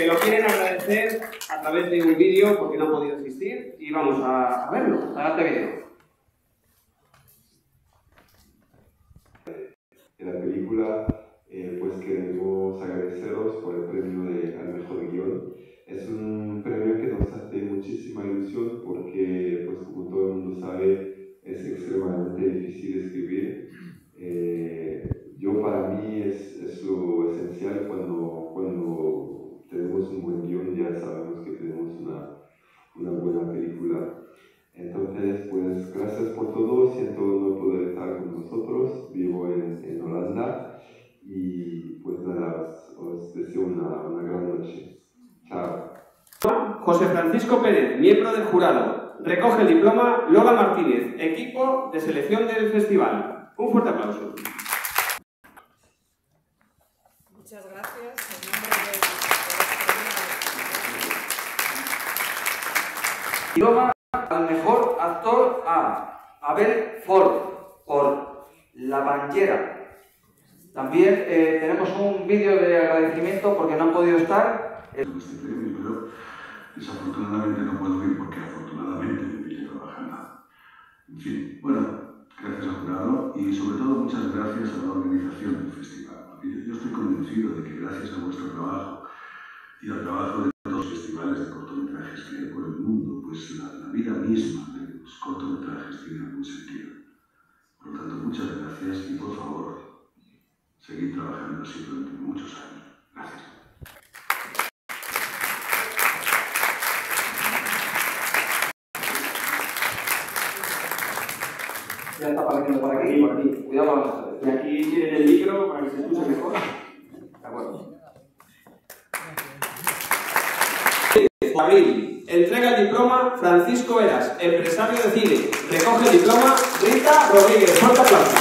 que lo quieren agradecer a través de un vídeo porque no han podido asistir y vamos a, a verlo. Adelante vídeo. En la película, eh, pues queremos agradeceros por el premio de, al mejor guion. Es un premio que nos hace muchísima ilusión porque, pues como todo el mundo sabe, es extremadamente difícil escribir. Eh, yo para mí es, es lo esencial cuando, cuando tenemos un buen guion, ya sabemos que tenemos una, película. Entonces, pues gracias por todo, siento no poder estar con vosotros, vivo en, en Holanda y pues nada, os, os deseo una, una gran noche. Chao. José Francisco Pérez, miembro del jurado. Recoge el diploma Lola Martínez, equipo de selección del festival. Un fuerte aplauso. Muchas gracias. Diploma al mejor actor a Abel Ford por La Banquera. También eh, tenemos un vídeo de agradecimiento porque no han podido estar. este premio, pero desafortunadamente no puedo ir porque afortunadamente me pillé trabajando. En fin, bueno, gracias al jurado y sobre todo muchas gracias a la organización del festival. yo estoy convencido de que gracias a vuestro trabajo y al trabajo de todos los festivales de cortometrajes que hay por el mundo, pues la, la vida misma de los cortometrajes tiene algún sentido. Por lo tanto, muchas gracias y por favor, seguid trabajando así durante muchos años. Gracias. Ya está apareciendo por aquí y por aquí. Cuidado con las. Y aquí tienen el micro para que se escuche mejor. De acuerdo. Abril. Entrega el diploma Francisco Eras, empresario de cine. Recoge el diploma Rita Rodríguez. Fuerte aplauso.